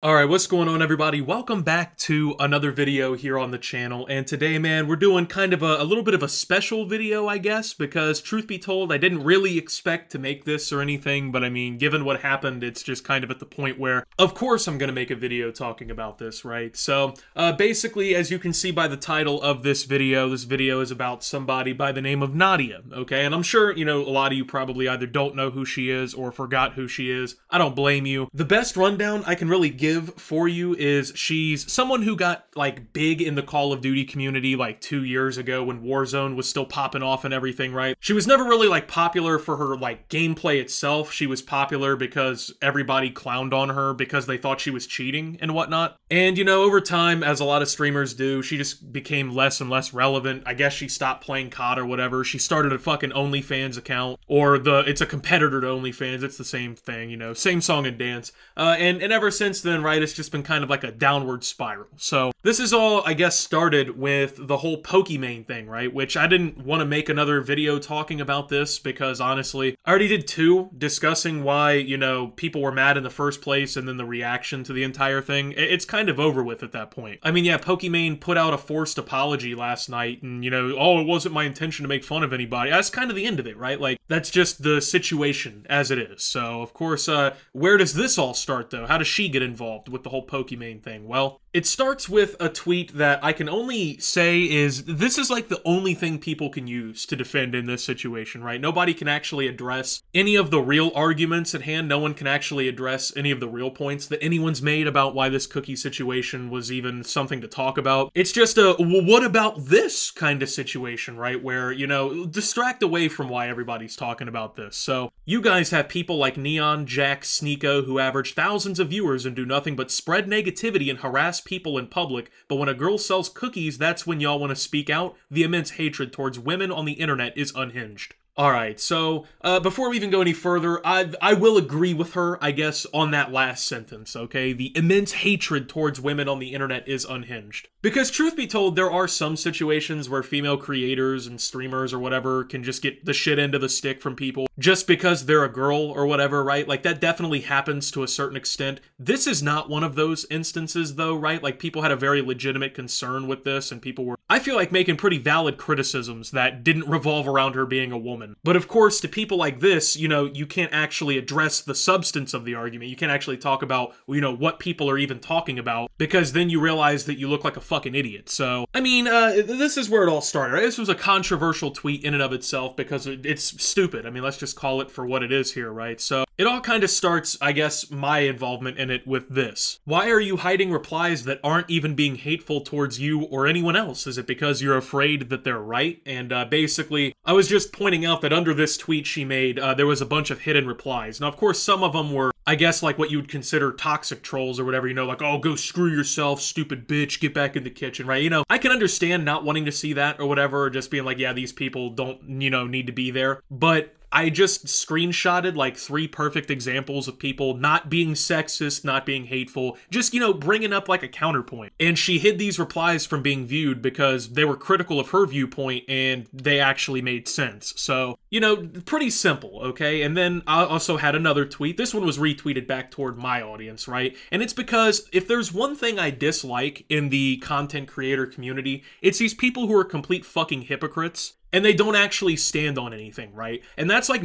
Alright, what's going on everybody? Welcome back to another video here on the channel, and today, man, we're doing kind of a, a, little bit of a special video, I guess, because truth be told, I didn't really expect to make this or anything, but I mean, given what happened, it's just kind of at the point where, of course I'm gonna make a video talking about this, right? So, uh, basically, as you can see by the title of this video, this video is about somebody by the name of Nadia, okay? And I'm sure, you know, a lot of you probably either don't know who she is or forgot who she is. I don't blame you. The best rundown I can really give give for you is she's someone who got like big in the Call of Duty community like two years ago when Warzone was still popping off and everything, right? She was never really like popular for her like gameplay itself. She was popular because everybody clowned on her because they thought she was cheating and whatnot. And you know, over time, as a lot of streamers do, she just became less and less relevant. I guess she stopped playing COD or whatever. She started a fucking OnlyFans account or the it's a competitor to OnlyFans. It's the same thing, you know, same song and dance. Uh, and and ever since then, right, it's just been kind of like a downward spiral. So this is all, I guess, started with the whole Pokimane thing, right? Which I didn't want to make another video talking about this because honestly, I already did two discussing why, you know, people were mad in the first place and then the reaction to the entire thing. It's kind of over with at that point. I mean, yeah, Pokimane put out a forced apology last night and, you know, oh, it wasn't my intention to make fun of anybody. That's kind of the end of it, right? Like, that's just the situation as it is. So, of course, uh, where does this all start, though? How does she get involved with the whole Pokimane thing? Well, it starts with a tweet that I can only say is this is like the only thing people can use to defend in this situation, right? Nobody can actually address any of the real arguments at hand. No one can actually address any of the real points that anyone's made about why this cookie situation was even something to talk about. It's just a well, what about this kind of situation, right? Where, you know, distract away from why everybody's talking about this. So, you guys have people like Neon, Jack, Sneako who average thousands of viewers and do nothing but spread negativity and harass people in public, but when a girl sells cookies, that's when y'all want to speak out. The immense hatred towards women on the internet is unhinged. All right, so uh, before we even go any further, I I will agree with her, I guess, on that last sentence. Okay, the immense hatred towards women on the internet is unhinged. Because truth be told, there are some situations where female creators and streamers or whatever can just get the shit end of the stick from people just because they're a girl or whatever, right? Like that definitely happens to a certain extent. This is not one of those instances, though, right? Like people had a very legitimate concern with this, and people were, I feel like, making pretty valid criticisms that didn't revolve around her being a woman. But of course, to people like this, you know, you can't actually address the substance of the argument. You can't actually talk about, you know, what people are even talking about because then you realize that you look like a fucking idiot. So, I mean, uh, this is where it all started. Right? This was a controversial tweet in and of itself because it's stupid. I mean, let's just call it for what it is here, right? So, it all kind of starts, I guess, my involvement in it with this. Why are you hiding replies that aren't even being hateful towards you or anyone else? Is it because you're afraid that they're right? And uh, basically, I was just pointing out that under this tweet she made, uh, there was a bunch of hidden replies. Now, of course, some of them were, I guess, like what you would consider toxic trolls or whatever, you know, like, oh, go screw yourself, stupid bitch, get back in the kitchen, right? You know, I can understand not wanting to see that or whatever, or just being like, yeah, these people don't, you know, need to be there. But I just screenshotted like three perfect examples of people not being sexist, not being hateful, just, you know, bringing up like a counterpoint. And she hid these replies from being viewed because they were critical of her viewpoint and they actually made sense. So, you know, pretty simple, okay? And then I also had another tweet. This one was retweeted back toward my audience, right? And it's because if there's one thing I dislike in the content creator community, it's these people who are complete fucking hypocrites and they don't actually stand on anything, right? And that's like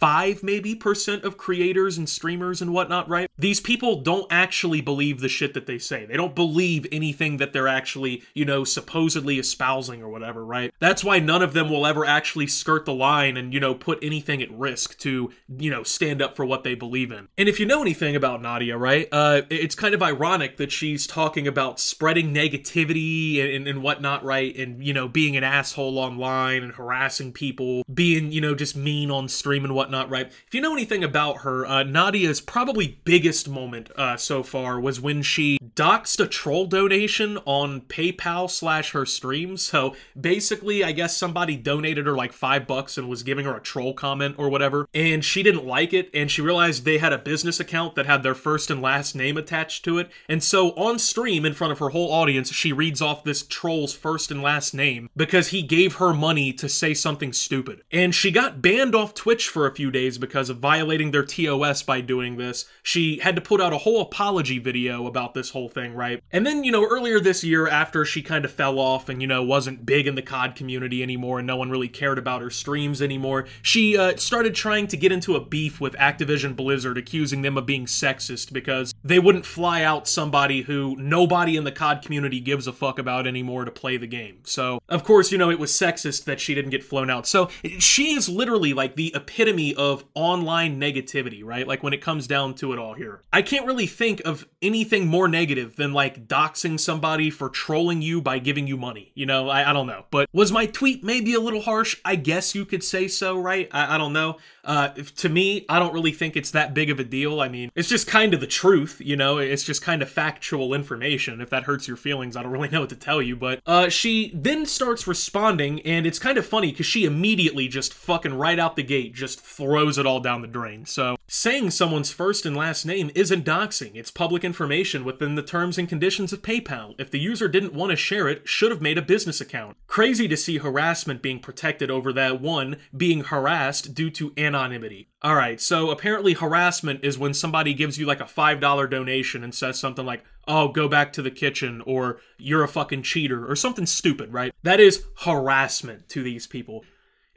95 maybe percent of creators and streamers and whatnot, right? These people don't actually believe the shit that they say. They don't believe anything that they're actually, you know, supposedly espousing or whatever, right? That's why none of them will ever actually skirt the line and, you know, put anything at risk to, you know, stand up for what they believe in. And if you know anything about Nadia, right, uh, it's kind of ironic that she's talking about spreading negativity and, and, and whatnot, right? And, you know, being an asshole online and harassing people, being, you know, just mean on stream and whatnot, right? If you know anything about her, uh, Nadia's probably biggest moment uh, so far was when she doxed a troll donation on PayPal slash her stream. So basically, I guess somebody donated her like five bucks and was giving her a troll comment or whatever, and she didn't like it, and she realized they had a business account that had their first and last name attached to it. And so on stream, in front of her whole audience, she reads off this troll's first and last name because he gave her money to say something stupid. And she got banned off Twitch for a few days because of violating their TOS by doing this. She had to put out a whole apology video about this whole thing, right? And then, you know, earlier this year, after she kind of fell off and, you know, wasn't big in the COD community anymore and no one really cared about her streams anymore, she uh, started trying to get into a beef with Activision Blizzard, accusing them of being sexist because they wouldn't fly out somebody who nobody in the COD community gives a fuck about anymore to play the game. So, of course, you know, it was sexist that she didn't get flown out. So, she is literally like the epitome of online negativity, right? Like when it comes down to it all here. I can't really think of anything more negative than like doxing somebody for trolling you by giving you money. You know, I, I don't know. But was my tweet maybe a little harsh? I guess you could say so, right? I, I don't know. Uh, to me, I don't really think it's that big of a deal. I mean, it's just kind of the truth, you know? It's just kind of factual information. If that hurts your feelings, I don't really know what to tell you. But uh, she then starts responding, and it's kind of funny because she immediately just fucking right out the gate just throws it all down the drain. So saying someone's first and last name isn't doxing. It's public information within the terms and conditions of PayPal. If the user didn't want to share it, should have made a business account. Crazy to see harassment being protected over that one being harassed due to anonymity. All right, so apparently harassment is when somebody gives you like a $5 donation and says something like, oh, go back to the kitchen, or you're a fucking cheater, or something stupid, right? That is harassment to these people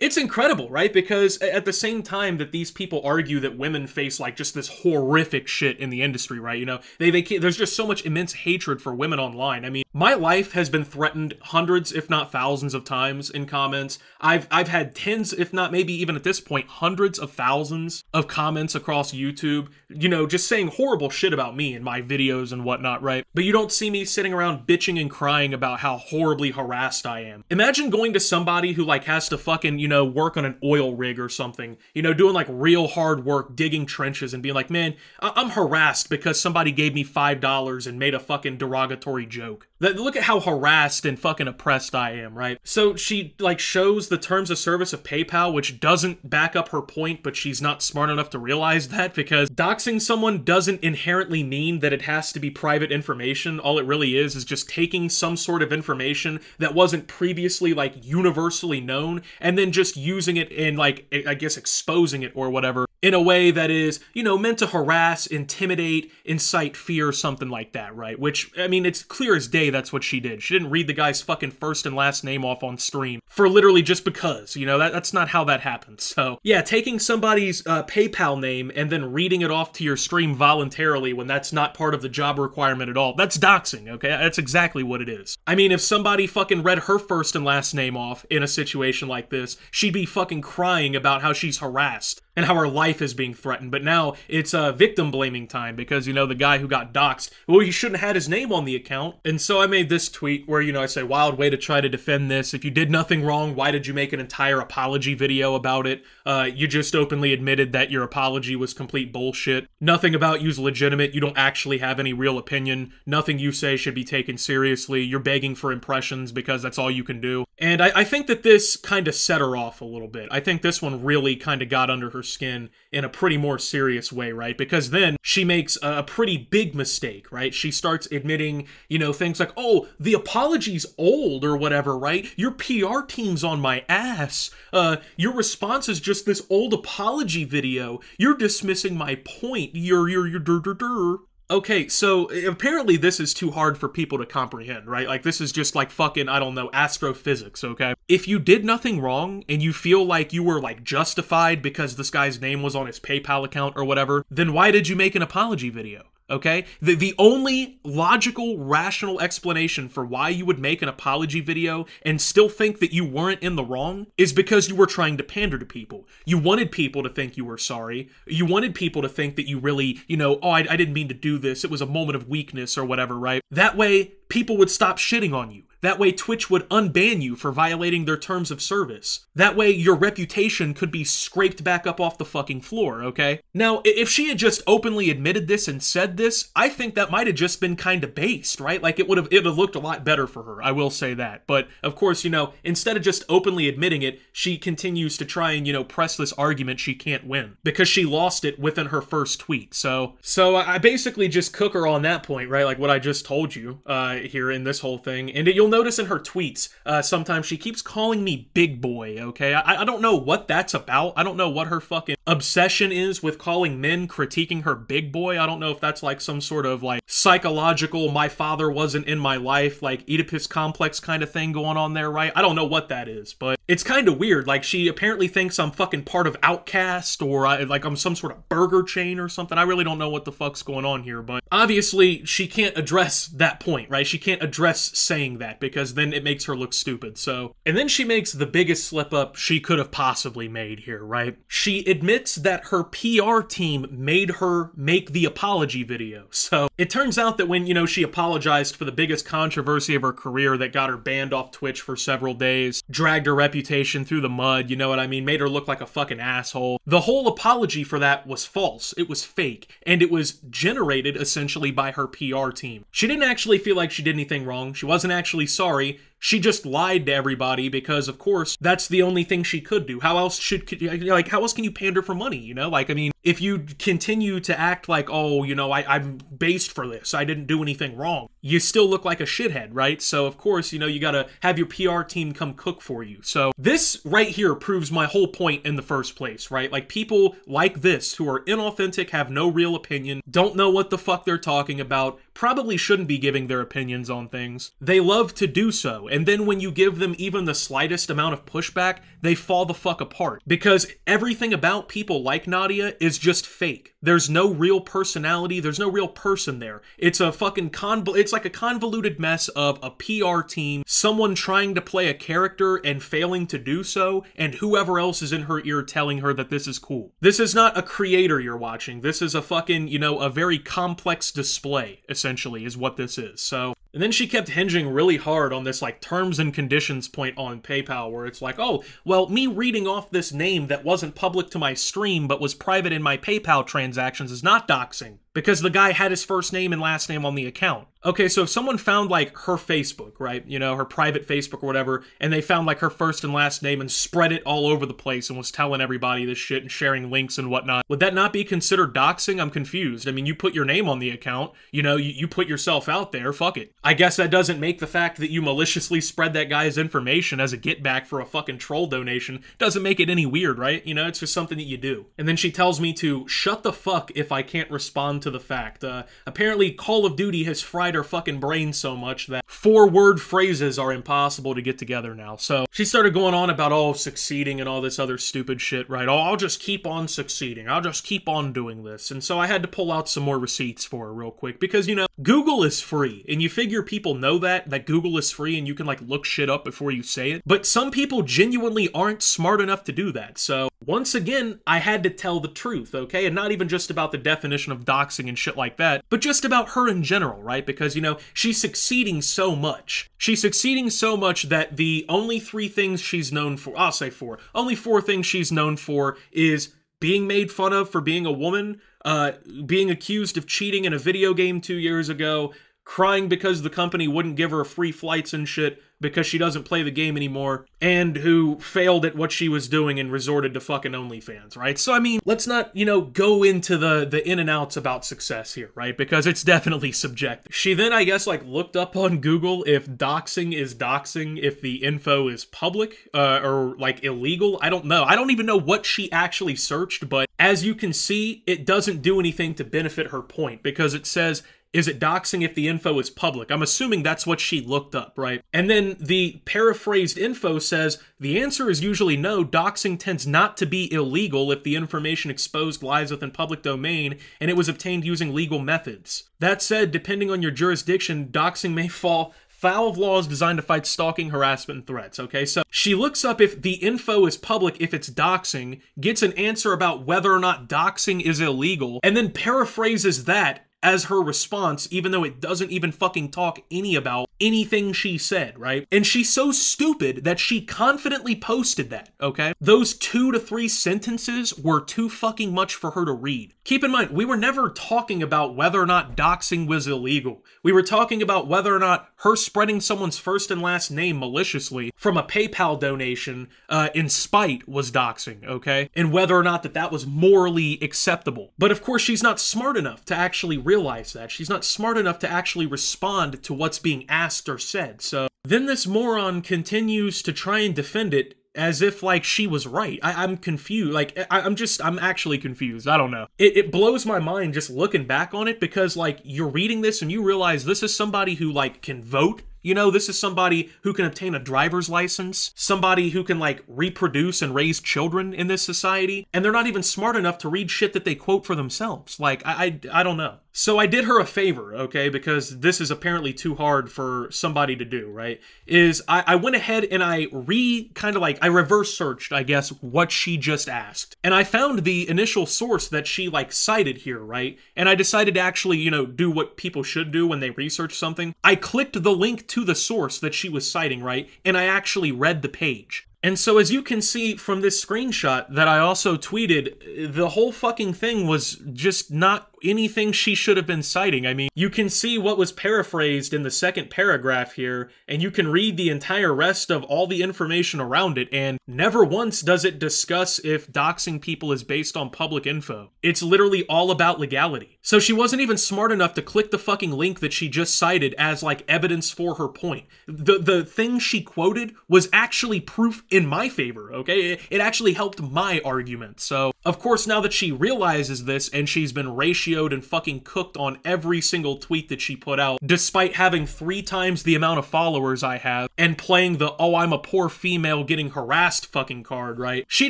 it's incredible, right? Because at the same time that these people argue that women face like just this horrific shit in the industry, right? You know, they they there's just so much immense hatred for women online. I mean, my life has been threatened hundreds, if not thousands, of times in comments. I've I've had tens, if not maybe even at this point, hundreds of thousands of comments across YouTube. You know, just saying horrible shit about me in my videos and whatnot, right? But you don't see me sitting around bitching and crying about how horribly harassed I am. Imagine going to somebody who like has to fucking you know know, work on an oil rig or something, you know, doing like real hard work, digging trenches and being like, man, I- am harassed because somebody gave me $5 and made a fucking derogatory joke. Look at how harassed and fucking oppressed I am, right? So she like shows the terms of service of PayPal, which doesn't back up her point, but she's not smart enough to realize that because doxing someone doesn't inherently mean that it has to be private information. All it really is is just taking some sort of information that wasn't previously like universally known and then just using it and like I guess exposing it or whatever in a way that is, you know, meant to harass, intimidate, incite fear, something like that, right? Which, I mean, it's clear as day that's what she did. She didn't read the guy's fucking first and last name off on stream for literally just because, you know, that, that's not how that happens. So, yeah, taking somebody's uh, PayPal name and then reading it off to your stream voluntarily when that's not part of the job requirement at all, that's doxing, okay? That's exactly what it is. I mean, if somebody fucking read her first and last name off in a situation like this, she'd be fucking crying about how she's harassed and how her life is being threatened. But now it's a uh, victim blaming time because, you know, the guy who got doxxed, well, he shouldn't have had his name on the account. And so I made this tweet where, you know, I say, wild way to try to defend this. If you did nothing wrong, why did you make an entire apology video about it? Uh, you just openly admitted that your apology was complete bullshit. Nothing about you's legitimate. You don't actually have any real opinion. Nothing you say should be taken seriously. You're begging for impressions because that's all you can do. And I, I think that this kind of set her off a little bit. I think this one really kind of got under her skin in a pretty more serious way, right? Because then she makes a pretty big mistake, right? She starts admitting, you know, things like, oh, the apology's old or whatever, right? Your PR team's on my ass. Uh, your response is just this old apology video. You're dismissing my point. You're, you're, you're, dur, dur, dur. Okay, so eh, apparently this is too hard for people to comprehend, right? Like this is just like fucking I don't know astrophysics, okay? If you did nothing wrong and you feel like you were like justified because this guy's name was on his PayPal account or whatever, then why did you make an apology video? Okay? The, the only logical, rational explanation for why you would make an apology video and still think that you weren't in the wrong is because you were trying to pander to people. You wanted people to think you were sorry. You wanted people to think that you really, you know, oh, I, I didn't mean to do this. It was a moment of weakness or whatever, right? That way, people would stop shitting on you That way, Twitch would unban you for violating their terms of service. That way, your reputation could be scraped back up off the fucking floor, okay? Now, if she had just openly admitted this and said this, I think that might have just been kind of based, right? Like it would have it looked a lot better for her. I will say that. But of course, you know, instead of just openly admitting it, she continues to try and, you know, press this argument she can't win because she lost it within her first tweet. So, so I basically just cook her on that point, right? Like what I just told you uh, here in this whole thing. And it, you'll notice in her tweets, uh, sometimes she keeps calling me big boy, okay? I, I don't know what that's about. I don't know what her fucking obsession is with calling men critiquing her big boy. I don't know if that's like some sort of like psychological, my father wasn't in my life, like Oedipus complex kind of thing going on there, right? I don't know what that is, but it's kind of weird. Like she apparently thinks I'm fucking part of OutKast or I, like I'm some sort of burger chain or something. I really don't know what the fuck's going on here, but obviously she can't address that point, right? She can't address saying that because then it makes her look stupid. So, and then she makes the biggest slip up she could have possibly made here, right? She admits that her PR team made her make the apology video. So, it turns out that when, you know, she apologized for the biggest controversy of her career that got her banned off Twitch for several days, dragged her reputation through the mud, you know what I mean, made her look like a fucking asshole. The whole apology for that was false. It was fake. And it was generated essentially by her PR team. She didn't actually feel like she did anything wrong. She wasn't actually sorry. She just lied to everybody because, of course, that's the only thing she could do. How else should, like, how else can you pander for money, you know? Like, I mean, if you continue to act like, oh, you know, I, I'm based for this, I didn't do anything wrong, you still look like a shithead, right? So, of course, you know, you gotta have your PR team come cook for you. So, this right here proves my whole point in the first place, right? Like, people like this who are inauthentic, have no real opinion, don't know what the fuck they're talking about, probably shouldn't be giving their opinions on things. They love to do so and then when you give them even the slightest amount of pushback, they fall the fuck apart. Because everything about people like Nadia is just fake. There's no real personality, there's no real person there. It's a fucking con. it's like a convoluted mess of a PR team, someone trying to play a character and failing to do so, and whoever else is in her ear telling her that this is cool. This is not a creator you're watching. This is a fucking, you know, a very complex display, essentially, is what this is. So and then she kept hinging really hard on this like terms and conditions point on PayPal where it's like, "Oh, well, me reading off this name that wasn't public to my stream but was private in my PayPal transactions is not doxing because the guy had his first name and last name on the account." Okay, so if someone found like her Facebook, right? You know, her private Facebook or whatever, and they found like her first and last name and spread it all over the place and was telling everybody this shit and sharing links and whatnot, would that not be considered doxing? I'm confused. I mean, you put your name on the account, you know, you, you put yourself out there, fuck it. I guess that doesn't make the fact that you maliciously spread that guy's information as a get back for a fucking troll donation doesn't make it any weird, right? You know, it's just something that you do. And then she tells me to shut the fuck if I can't respond to the fact. Uh, apparently, Call of Duty has fried her fucking brain so much that four word phrases are impossible to get together now. So she started going on about, oh, succeeding and all this other stupid shit, right? Oh, I'll just keep on succeeding. I'll just keep on doing this. And so I had to pull out some more receipts for her real quick because, you know, Google is free. And you figure people know that, that Google is free and you can like look shit up before you say it. But some people genuinely aren't smart enough to do that. So once again, I had to tell the truth, okay? And not even just about the definition of doxing and shit like that, but just about her in general, right? Because, you know, she's succeeding so much. She's succeeding so much that the only three things she's known for, I'll say four, only four things she's known for is being made fun of for being a woman, uh, being accused of cheating in a video game two years ago, crying because the company wouldn't give her free flights and shit, because she doesn't play the game anymore and who failed at what she was doing and resorted to fucking OnlyFans, right? So I mean, let's not, you know, go into the the in and outs about success here, right? Because it's definitely subjective. She then I guess like looked up on Google if doxing is doxing if the info is public uh, or like illegal. I don't know. I don't even know what she actually searched, but as you can see, it doesn't do anything to benefit her point because it says is it doxing if the info is public? I'm assuming that's what she looked up, right? And then the paraphrased info says the answer is usually no. Doxing tends not to be illegal if the information exposed lies within public domain and it was obtained using legal methods. That said, depending on your jurisdiction, doxing may fall foul of laws designed to fight stalking, harassment, and threats. Okay, so she looks up if the info is public, if it's doxing, gets an answer about whether or not doxing is illegal, and then paraphrases that as her response, even though it doesn't even fucking talk any about anything she said, right? And she's so stupid that she confidently posted that, okay? Those two to three sentences were too fucking much for her to read. Keep in mind, we were never talking about whether or not doxing was illegal. We were talking about whether or not her spreading someone's first and last name maliciously from a PayPal donation uh, in spite was doxing, okay? And whether or not that that was morally acceptable. But of course, she's not smart enough to actually realize that. She's not smart enough to actually respond to what's being asked or said. So then this moron continues to try and defend it as if like she was right. I, am confused. Like I, am just I'm actually confused. I don't know. It, it blows my mind just looking back on it because like you're reading this and you realize this is somebody who like can vote. You know, this is somebody who can obtain a driver's license, somebody who can like reproduce and raise children in this society, and they're not even smart enough to read shit that they quote for themselves. Like I I, I don't know. So I did her a favor, okay, because this is apparently too hard for somebody to do, right? Is I, I went ahead and I re kind of like I reverse searched, I guess, what she just asked. And I found the initial source that she like cited here, right? And I decided to actually, you know, do what people should do when they research something. I clicked the link to the source that she was citing, right? And I actually read the page. And so, as you can see from this screenshot that I also tweeted, the whole fucking thing was just not anything she should have been citing. I mean, you can see what was paraphrased in the second paragraph here, and you can read the entire rest of all the information around it, and never once does it discuss if doxing people is based on public info. It's literally all about legality. So she wasn't even smart enough to click the fucking link that she just cited as like evidence for her point. The the thing she quoted was actually proof in my favor, okay? It, it actually helped my argument. So, of course, now that she realizes this and she's been ratioed and fucking cooked on every single tweet that she put out, despite having three times the amount of followers I have and playing the oh, I'm a poor female getting harassed fucking card, right? She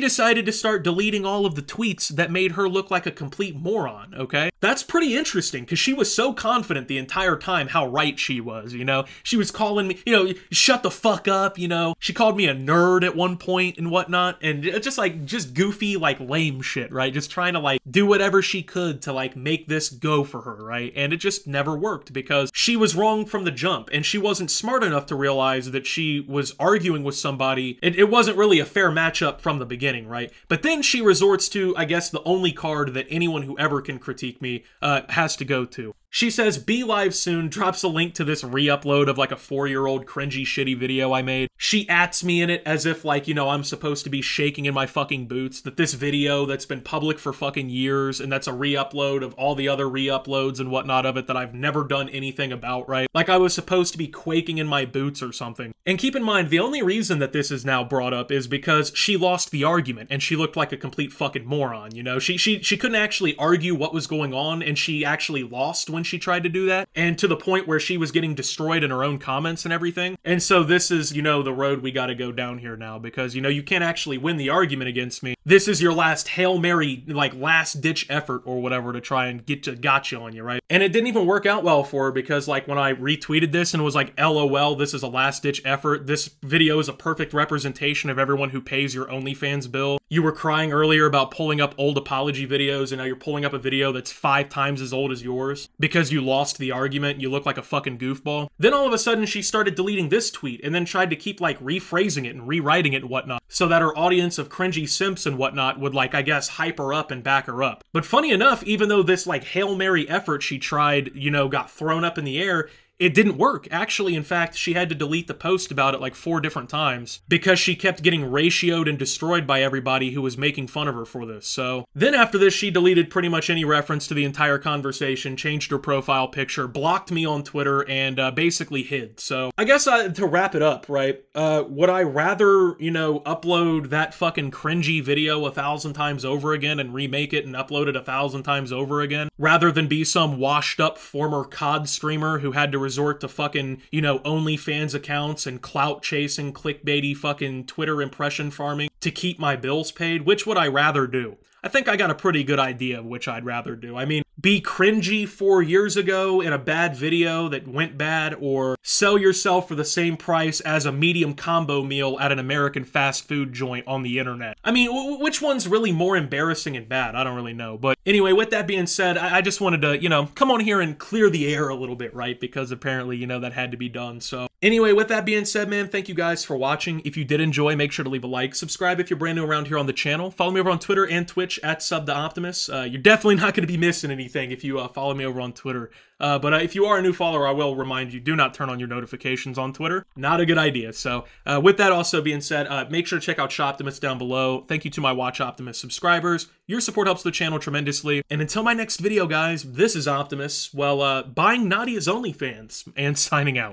decided to start deleting all of the tweets that made her look like a complete moron, okay? That's pretty interesting because she was so confident the entire time how right she was, you know? She was calling me, you know, shut the fuck up, you know? She called me a nerd at one point and whatnot, and uh, just like, just goofy, like lame shit, right? Just trying to like do whatever she could to like make make this go for her, right? And it just never worked because she was wrong from the jump and she wasn't smart enough to realize that she was arguing with somebody. It, it wasn't really a fair matchup from the beginning, right? But then she resorts to, I guess, the only card that anyone who ever can critique me uh, has to go to. She says, be live soon, drops a link to this re upload of like a four year old cringy, shitty video I made. She ats me in it as if, like, you know, I'm supposed to be shaking in my fucking boots. That this video that's been public for fucking years and that's a re upload of all the other re uploads and whatnot of it that I've never done anything about, right? Like I was supposed to be quaking in my boots or something. And keep in mind, the only reason that this is now brought up is because she lost the argument and she looked like a complete fucking moron, you know? She, she, she couldn't actually argue what was going on and she actually lost when she tried to do that, and to the point where she was getting destroyed in her own comments and everything. And so this is, you know, the road we got to go down here now because, you know, you can't actually win the argument against me. This is your last Hail Mary, like last ditch effort or whatever to try and get to gotcha on you, right? And it didn't even work out well for her because, like, when I retweeted this and was like, LOL, this is a last ditch effort. This video is a perfect representation of everyone who pays your OnlyFans bill. You were crying earlier about pulling up old apology videos and now you're pulling up a video that's five times as old as yours because you lost the argument, you look like a fucking goofball. Then all of a sudden she started deleting this tweet and then tried to keep like rephrasing it and rewriting it and whatnot so that her audience of cringy simps and whatnot would like, I guess, hype her up and back her up. But funny enough, even though this like Hail Mary effort she tried, you know, got thrown up in the air, it didn't work. Actually, in fact, she had to delete the post about it like four different times because she kept getting ratioed and destroyed by everybody who was making fun of her for this. So then after this, she deleted pretty much any reference to the entire conversation, changed her profile picture, blocked me on Twitter, and uh, basically hid. So I guess uh, to wrap it up, right? Uh, would I rather, you know, upload that fucking cringy video a thousand times over again and remake it and upload it a thousand times over again rather than be some washed up former COD streamer who had to resort to fucking, you know, OnlyFans accounts and clout chasing, clickbaity fucking Twitter impression farming to keep my bills paid? Which would I rather do? I think I got a pretty good idea of which I'd rather do. I mean, be cringy four years ago in a bad video that went bad, or sell yourself for the same price as a medium combo meal at an American fast food joint on the internet. I mean, which one's really more embarrassing and bad? I don't really know. But anyway, with that being said, I, I just wanted to, you know, come on here and clear the air a little bit, right? Because apparently, you know, that had to be done. So Anyway, with that being said, man, thank you guys for watching. If you did enjoy, make sure to leave a like. Subscribe if you're brand new around here on the channel. Follow me over on Twitter and Twitch at sub SubToOptimus. Uh, you're definitely not going to be missing anything if you uh, follow me over on Twitter. Uh, but uh, if you are a new follower, I will remind you, do not turn on your notifications on Twitter. Not a good idea. So uh, with that also being said, uh, make sure to check out Shoptimus down below. Thank you to my Watch Optimus subscribers. Your support helps the channel tremendously. And until my next video, guys, this is Optimus. Well, buying Nadia's OnlyFans and signing out.